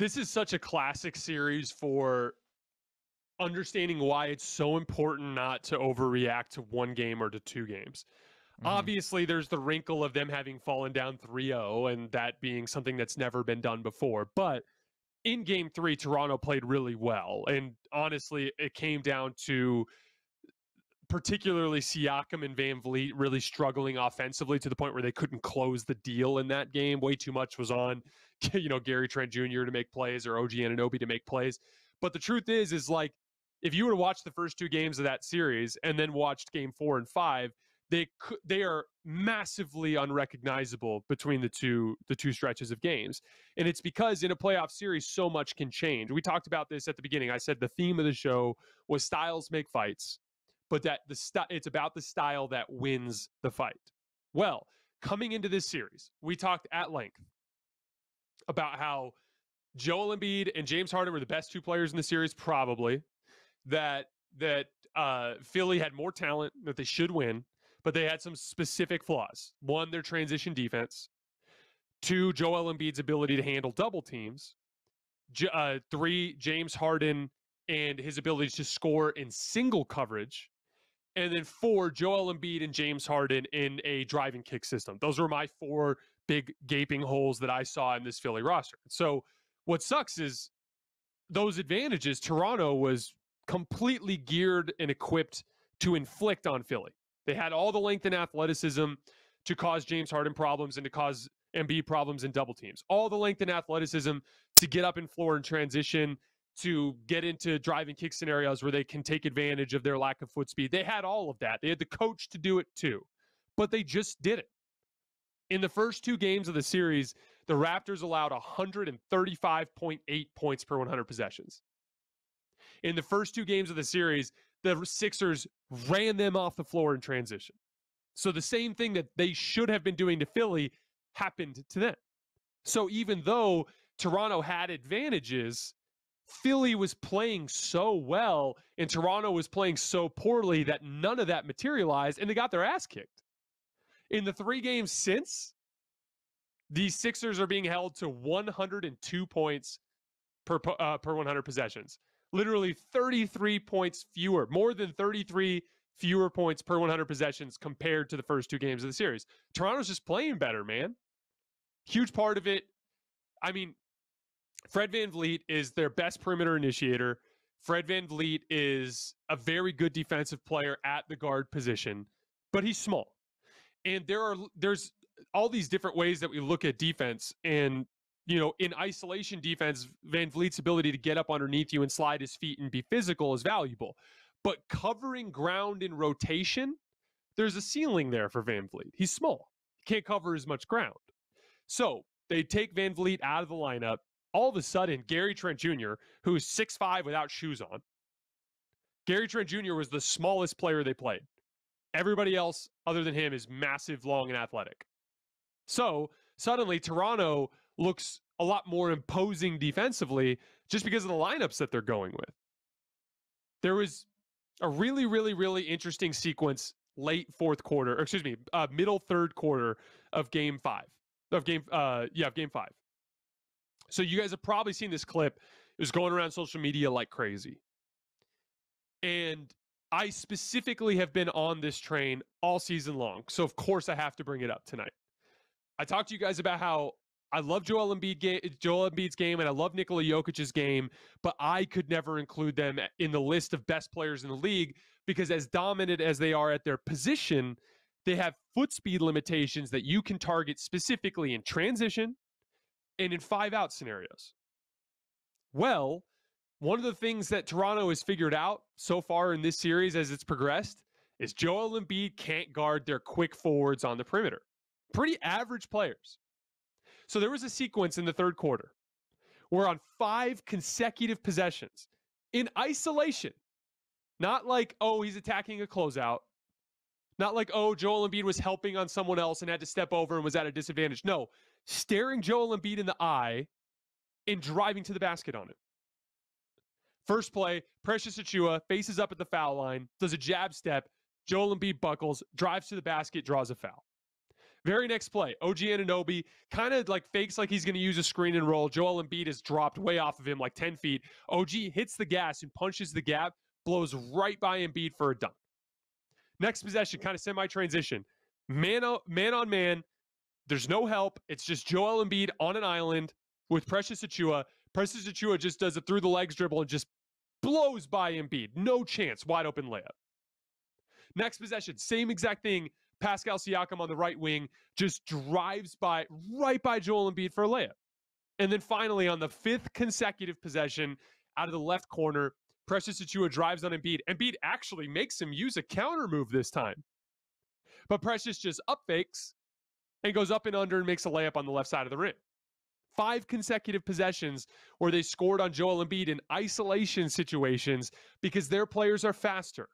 this is such a classic series for understanding why it's so important not to overreact to one game or to two games. Mm-hmm. Obviously, there's the wrinkle of them having fallen down 3 0 and that being something that's never been done before. But in game three, Toronto played really well. And honestly, it came down to particularly Siakam and VanVleet really struggling offensively to the point where they couldn't close the deal in that game. Way too much was on, you know, Gary Trent Jr. to make plays or OG Anunoby to make plays. But the truth is, is like if you were to watch the first two games of that series and then watched game four and five, they they are massively unrecognizable between the two the two stretches of games and it's because in a playoff series so much can change we talked about this at the beginning i said the theme of the show was styles make fights but that the st- it's about the style that wins the fight well coming into this series we talked at length about how Joel Embiid and James Harden were the best two players in the series probably that that uh, Philly had more talent that they should win but they had some specific flaws. One, their transition defense. Two, Joel Embiid's ability to handle double teams. J- uh, three, James Harden and his ability to score in single coverage. And then four, Joel Embiid and James Harden in a driving kick system. Those were my four big gaping holes that I saw in this Philly roster. So what sucks is those advantages Toronto was completely geared and equipped to inflict on Philly. They had all the length and athleticism to cause James Harden problems and to cause Embiid problems in double teams. All the length and athleticism to get up in floor and transition, to get into driving kick scenarios where they can take advantage of their lack of foot speed. They had all of that. They had the coach to do it too, but they just did it. In the first two games of the series, the Raptors allowed 135.8 points per 100 possessions. In the first two games of the series, the Sixers ran them off the floor in transition. So the same thing that they should have been doing to Philly happened to them. So even though Toronto had advantages, Philly was playing so well and Toronto was playing so poorly that none of that materialized and they got their ass kicked. In the three games since, these Sixers are being held to 102 points per uh, per 100 possessions literally 33 points fewer, more than 33 fewer points per 100 possessions compared to the first two games of the series. Toronto's just playing better, man. Huge part of it. I mean, Fred VanVleet is their best perimeter initiator. Fred VanVleet is a very good defensive player at the guard position, but he's small. And there are there's all these different ways that we look at defense and you know, in isolation defense, VanVleet's ability to get up underneath you and slide his feet and be physical is valuable. But covering ground in rotation, there's a ceiling there for VanVleet. He's small. He can't cover as much ground. So they take VanVleet out of the lineup. All of a sudden, Gary Trent Jr., who's 6'5 without shoes on, Gary Trent Jr. was the smallest player they played. Everybody else, other than him, is massive, long, and athletic. So suddenly, Toronto looks a lot more imposing defensively just because of the lineups that they're going with. There was a really, really, really interesting sequence late fourth quarter, or excuse me, uh, middle third quarter of game five, of game, uh, yeah, of game five. So you guys have probably seen this clip. It was going around social media like crazy. And I specifically have been on this train all season long. So of course I have to bring it up tonight. I talked to you guys about how I love Joel Embiid game, Joel Embiid's game, and I love Nikola Jokic's game, but I could never include them in the list of best players in the league because, as dominant as they are at their position, they have foot speed limitations that you can target specifically in transition and in five out scenarios. Well, one of the things that Toronto has figured out so far in this series as it's progressed is Joel Embiid can't guard their quick forwards on the perimeter. Pretty average players. So there was a sequence in the third quarter where on five consecutive possessions in isolation, not like, oh, he's attacking a closeout, not like, oh, Joel Embiid was helping on someone else and had to step over and was at a disadvantage. No, staring Joel Embiid in the eye and driving to the basket on him. First play, Precious Achiuwa faces up at the foul line, does a jab step. Joel Embiid buckles, drives to the basket, draws a foul. Very next play, OG Anunoby kind of like fakes like he's going to use a screen and roll. Joel Embiid is dropped way off of him, like 10 feet. OG hits the gas and punches the gap, blows right by Embiid for a dunk. Next possession, kind of semi transition. Man, man on man. There's no help. It's just Joel Embiid on an island with Precious Achiuwa. Precious Achiuwa just does it through the legs dribble and just blows by Embiid. No chance. Wide open layup. Next possession, same exact thing. Pascal Siakam on the right wing just drives by right by Joel Embiid for a layup. And then finally, on the fifth consecutive possession out of the left corner, Precious Achiuwa drives on Embiid. Embiid actually makes him use a counter move this time. But Precious just up fakes and goes up and under and makes a layup on the left side of the rim. Five consecutive possessions where they scored on Joel Embiid in isolation situations because their players are faster.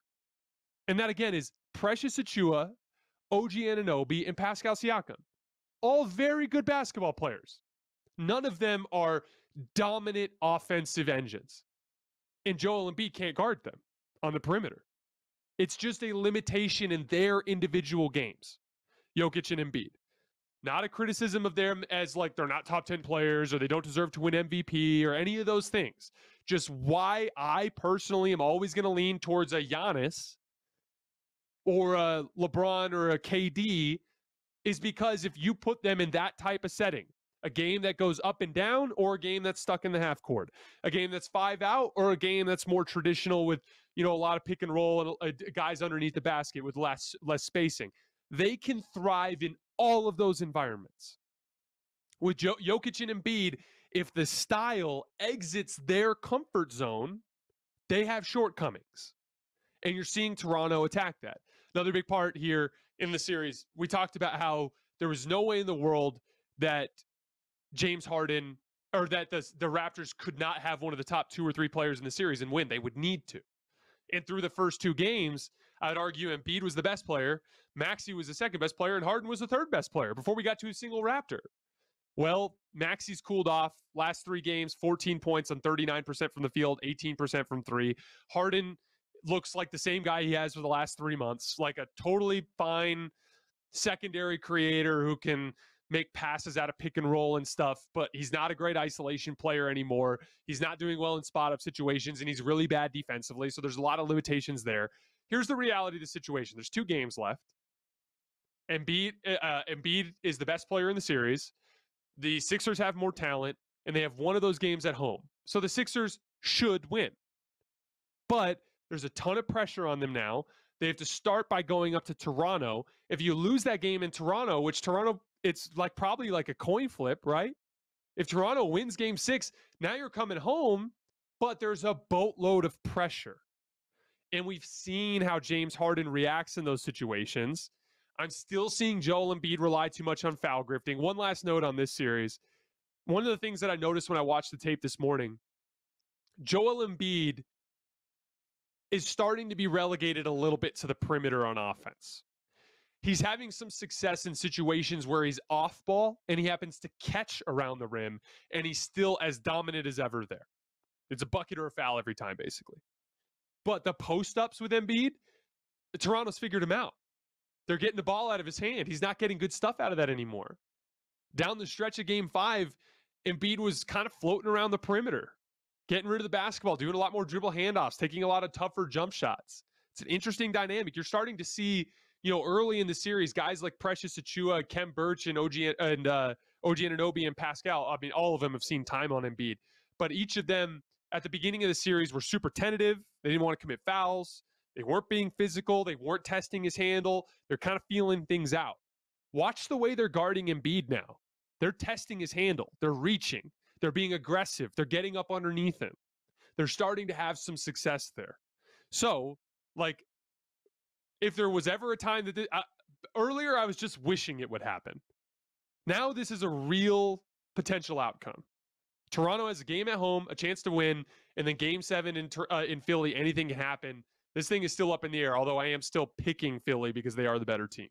And that again is Precious Achiuwa, OG Anunoby, and Pascal Siakam. All very good basketball players. None of them are dominant offensive engines. And Joel Embiid can't guard them on the perimeter. It's just a limitation in their individual games. Jokic and Embiid. Not a criticism of them as like they're not top 10 players or they don't deserve to win MVP or any of those things. Just why I personally am always going to lean towards a Giannis or a LeBron or a KD is because if you put them in that type of setting, a game that goes up and down or a game that's stuck in the half court, a game that's five out or a game that's more traditional with, you know, a lot of pick and roll and uh, guys underneath the basket with less less spacing. They can thrive in all of those environments. With jo- Jokic and Embiid, if the style exits their comfort zone, they have shortcomings. And you're seeing Toronto attack that. Another big part here in the series, we talked about how there was no way in the world that James Harden or that the, the Raptors could not have one of the top two or three players in the series and win. They would need to. And through the first two games, I'd argue Embiid was the best player, Maxey was the second best player, and Harden was the third best player before we got to a single Raptor. Well, Maxey's cooled off last three games, 14 points on 39% from the field, 18% from three. Harden looks like the same guy he has for the last three months, like a totally fine secondary creator who can make passes out of pick and roll and stuff, but he's not a great isolation player anymore. He's not doing well in spot up situations, and he's really bad defensively. So there's a lot of limitations there. Here's the reality of the situation there's two games left. Embiid, uh, Embiid is the best player in the series. The Sixers have more talent, and they have one of those games at home. So the Sixers should win. But there's a ton of pressure on them now. They have to start by going up to Toronto. If you lose that game in Toronto, which Toronto, it's like probably like a coin flip, right? If Toronto wins game six, now you're coming home, but there's a boatload of pressure. And we've seen how James Harden reacts in those situations. I'm still seeing Joel Embiid rely too much on foul grifting. One last note on this series. One of the things that I noticed when I watched the tape this morning, Joel Embiid is starting to be relegated a little bit to the perimeter on offense. He's having some success in situations where he's off ball and he happens to catch around the rim and he's still as dominant as ever there. It's a bucket or a foul every time, basically. But the post ups with Embiid, Toronto's figured him out. They're getting the ball out of his hand. He's not getting good stuff out of that anymore. Down the stretch of game five, Embiid was kind of floating around the perimeter, getting rid of the basketball, doing a lot more dribble handoffs, taking a lot of tougher jump shots. It's an interesting dynamic. You're starting to see, you know, early in the series, guys like Precious Achiuwa, Khem Birch, and OG and uh, OG Anunoby and Pascal. I mean, all of them have seen time on Embiid, but each of them at the beginning of the series were super tentative. They didn't want to commit fouls. They weren't being physical. They weren't testing his handle. They're kind of feeling things out. Watch the way they're guarding Embiid now. They're testing his handle. They're reaching. They're being aggressive. They're getting up underneath him. They're starting to have some success there. So, like, if there was ever a time that this, uh, earlier I was just wishing it would happen. Now this is a real potential outcome. Toronto has a game at home, a chance to win, and then Game Seven in uh, in Philly, anything can happen. This thing is still up in the air. Although I am still picking Philly because they are the better team.